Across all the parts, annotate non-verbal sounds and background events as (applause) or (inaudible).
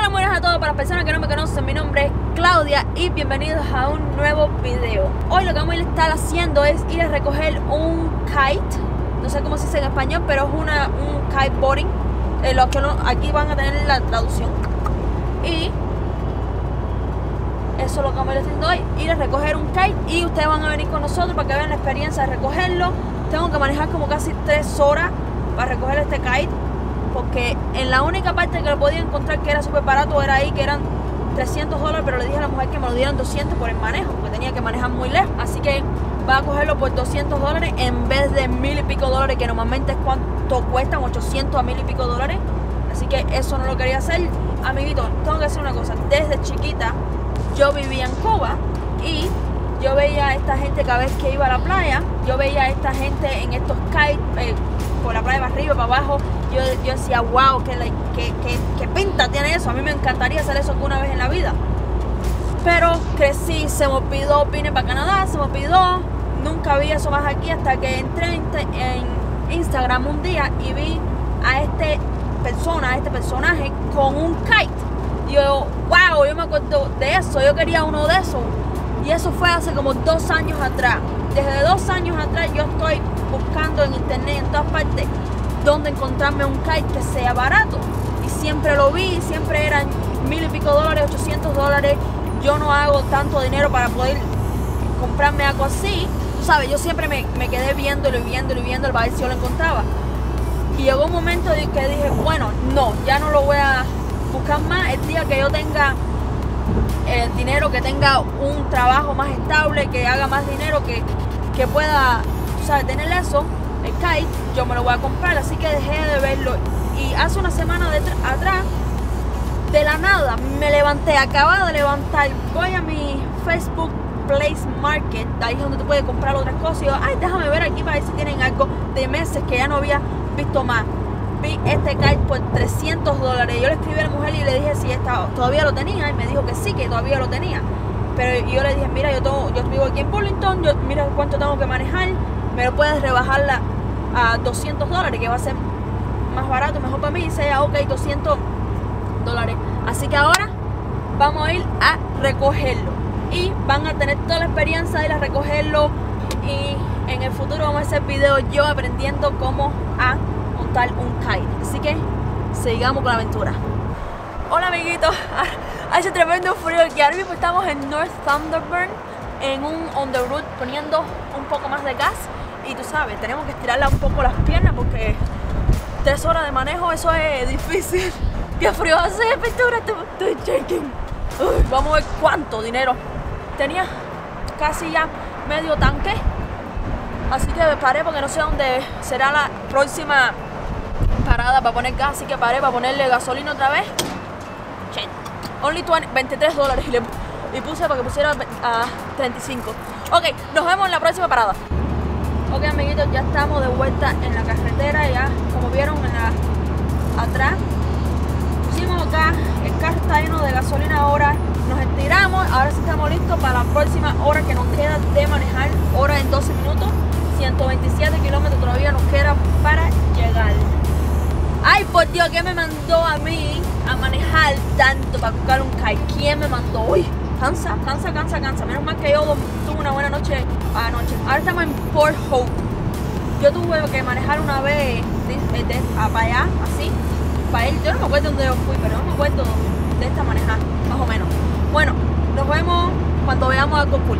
Hola, buenas a todos. Para las personas que no me conocen, mi nombre es Claudia y bienvenidos a un nuevo video. Hoy lo que vamos a estar haciendo es ir a recoger un kite. No sé cómo se dice en español, pero es una, un kiteboarding. Eh, los que no- aquí van a tener la traducción. Y eso es lo que vamos a ir haciendo hoy. Ir a recoger un kite y ustedes van a venir con nosotros para que vean la experiencia de recogerlo. Tengo que manejar como casi tres horas para recoger este kite porque en la única parte que lo podía encontrar que era súper barato era ahí, que eran 300 dólares, pero le dije a la mujer que me lo dieran 200 por el manejo, porque tenía que manejar muy lejos. Así que va a cogerlo por 200 dólares en vez de mil y pico dólares, que normalmente es cuánto cuestan, 800 a mil y pico dólares. Así que eso no lo quería hacer. Amiguito, tengo que decir una cosa. Desde chiquita yo vivía en Cuba y yo veía a esta gente cada vez que iba a la playa, yo veía a esta gente en estos kites, eh, por la playa para arriba, para abajo, yo, yo decía, wow, qué, like, qué, qué- qué pinta tiene eso, a mí me encantaría hacer eso una vez en la vida. Pero crecí, se me olvidó, vine para Canadá, se me olvidó, nunca vi eso más aquí hasta que entré en, Instagram un día y vi a este persona, a este personaje con un kite. Yo, wow, yo me acuerdo de eso, yo quería uno de esos. Y eso fue hace como dos años atrás. Desde dos años atrás yo estoy buscando en internet, en todas partes, donde encontrarme un kite que sea barato. Y siempre lo vi, siempre eran mil y pico dólares, 800 dólares. Yo no hago tanto dinero para poder comprarme algo así. Tú sabes, yo siempre me, me quedé viéndolo y viéndolo y viéndolo para ver si yo lo encontraba. Y llegó un momento que dije, bueno, no, ya no lo voy a buscar más. El día que yo tenga el dinero, que tenga un trabajo más estable, que haga más dinero, que, que pueda, sabes, tener eso, el kite, yo me lo voy a comprar. Así que dejé de verlo. Y hace una semana de atrás, de la nada, me levanté, acababa de levantar, voy a mi Facebook Place Market, ahí es donde tú puedes comprar otras cosas. Y yo, ay, déjame ver aquí para ver si tienen algo de meses que ya no había visto más. Vi este kite por 300 dólares. Yo le escribí a la mujer y le dije si esta, todavía lo tenía. Y me dijo que sí, que todavía lo tenía. Pero yo le dije, mira, yo, tengo, yo vivo aquí en Burlington, yo, mira cuánto tengo que manejar. Me puedes rebajarla a 200 dólares, que va a ser más barato, mejor para mí. Y dice, ella, ok, 200 dólares. Así que ahora vamos a ir a recogerlo. Y van a tener toda la experiencia de ir a recogerlo. Y en el futuro vamos a hacer videos yo aprendiendo cómo a un kite. Así que sigamos con la aventura. Hola amiguitos, (laughs) hace tremendo frío aquí. Ahora mismo estamos en North Thunderbird en un on the road poniendo un poco más de gas. Y tú sabes, tenemos que estirarla un poco las piernas porque tres horas de manejo, eso es difícil. (laughs) Qué frío hace, pintura, estoy shaking. Vamos a ver cuánto dinero. Tenía casi ya medio tanque. Así que paré porque no sé dónde será la próxima parada para poner gas. Así que paré para ponerle gasolina otra vez. Shit. Only 20 23 dólares y, puse para que pusiera a 35. Ok, nos vemos en la próxima parada. Ok amiguitos, ya estamos de vuelta en la carretera, ya como vieron en la atrás. Pusimos acá, el carro está lleno de gasolina ahora, nos estiramos, ahora sí estamos listos para la próxima hora que nos queda de manejar, hora en 12 minutos, 127 kilómetros todavía nos queda. Dios, ¿quién me mandó a mí a manejar tanto para buscar un kite? ¿Quién me mandó? Uy, cansa, cansa, cansa, cansa. Menos mal que yo tuve una buena noche anoche. Ahora estamos en Port Hope. Yo tuve que manejar una vez de, de- a- para allá, así, para él. Yo no me acuerdo dónde yo fui, pero no me acuerdo de esta manejar, más o menos. Bueno, nos vemos cuando veamos algo cool.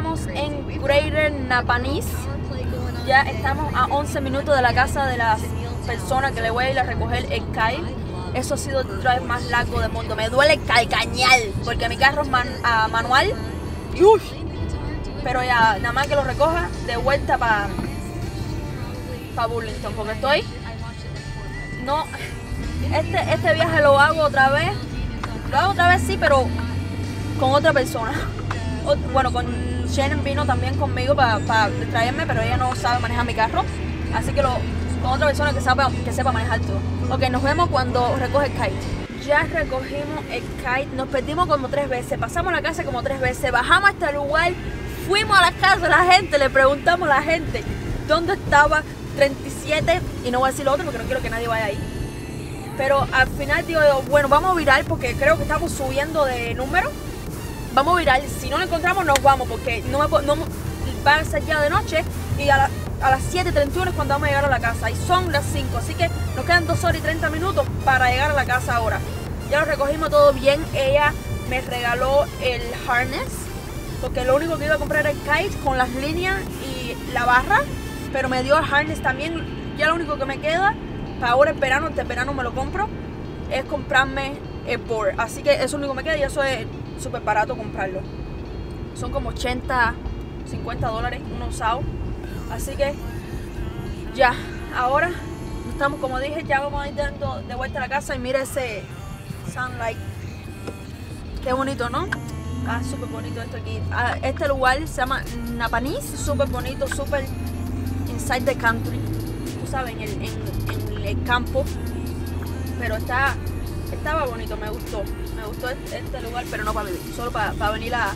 Estamos en Greater Napanee. Ya estamos a 11 minutos de la casa de la persona que le voy a ir a recoger el kite. Eso ha sido el drive más largo del mundo. Me duele el calcañal porque mi carro es man- ah, manual. Uy, Pero ya, nada más que lo recoja de vuelta para para Burlington, porque estoy no este este viaje lo hago otra vez. Lo hago otra vez sí, pero con otra persona. O- bueno, con Shannon vino también conmigo para distraerme, pero ella no sabe manejar mi carro. Así que con otra persona que sepa, que sepa manejar todo. Ok, nos vemos cuando recoge el kite. Ya recogimos el kite, nos perdimos como tres veces, pasamos la casa como tres veces, bajamos hasta el lugar, fuimos a la casa de la gente, le preguntamos a la gente dónde estaba 37 y no voy a decir lo otro porque no quiero que nadie vaya ahí. Pero al final digo, bueno, vamos a virar porque creo que estamos subiendo de número. Vamos a virar. Si no lo encontramos, nos vamos porque no, me, no va a ser ya de noche y a, la- a las 7.31 es cuando vamos a llegar a la casa. Y son las 5, así que nos quedan 2 horas y 30 minutos para llegar a la casa ahora. Ya lo recogimos todo bien. Ella me regaló el harness porque lo único que iba a comprar era el kite con las líneas y la barra, pero me dio el harness también. Ya lo único que me queda para ahora el verano, este verano me lo compro, es comprarme el board. Así que eso es lo único que me queda y eso es súper barato comprarlo. Son como 80, 50 dólares uno usado. Así que ya, ahora estamos, como dije, ya vamos a ir dando de vuelta a la casa y mira ese sunlight. Qué bonito, ¿no? Ah, súper bonito esto aquí. Ah, este lugar se llama Napanís, súper bonito, súper inside the country. Tú sabes, en el, en el campo. Pero está, estaba bonito, me gustó. Me gustó este, este lugar, pero no para vivir, solo para, venir a,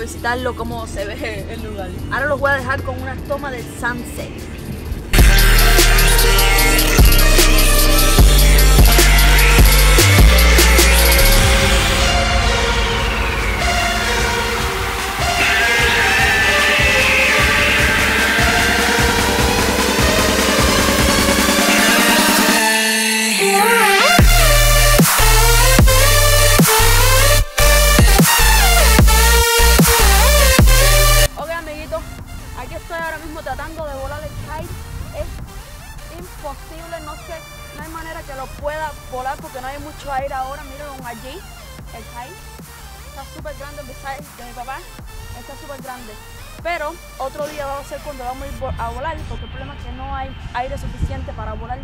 visitarlo, cómo se ve el lugar. Ahora los voy a dejar con una toma del sunset. Imposible, no sé, no hay manera que lo pueda volar porque no hay mucho aire ahora. Miren allí, el kite. Está súper grande el size de mi papá. Está súper grande. Pero otro día va a ser cuando vamos a ir a volar porque el problema es que no hay aire suficiente para volar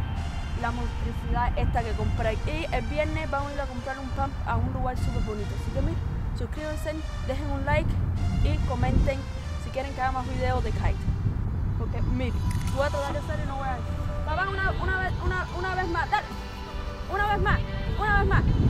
la motricidad esta que compré. Y el viernes vamos a ir a comprar un pump a un lugar súper bonito. Así que miren, suscríbanse, dejen un like y comenten si quieren que haga más videos de kite. Porque miren, voy a tratar de hacer y no voy a... Papá, una, una, vez, una, una vez más. Una vez más, una vez más.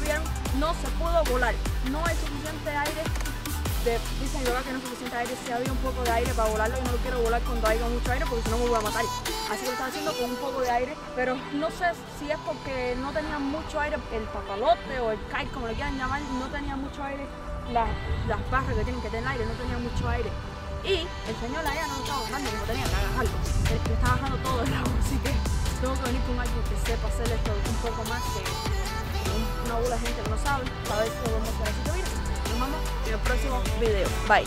Vieron, no se pudo volar. No hay suficiente aire. De, dicen yo que no hay suficiente aire. Si había un poco de aire para volarlo, y no lo quiero volar cuando haya mucho aire porque si no me voy a matar. Así que lo están haciendo con un poco de aire. Pero no sé si es porque no tenía mucho aire, el papalote o el kite, como le quieran llamar, no tenía mucho aire. Las, las barras que tienen que tener aire, no tenía mucho aire. Y el señor allá no estaba bajando como tenía que agajarlo. Él le estaba bajando todo el agua, así que tengo que venir con alguien que sepa hacer esto un poco más que bola de gente no sabe, ver en el próximo video. Bye.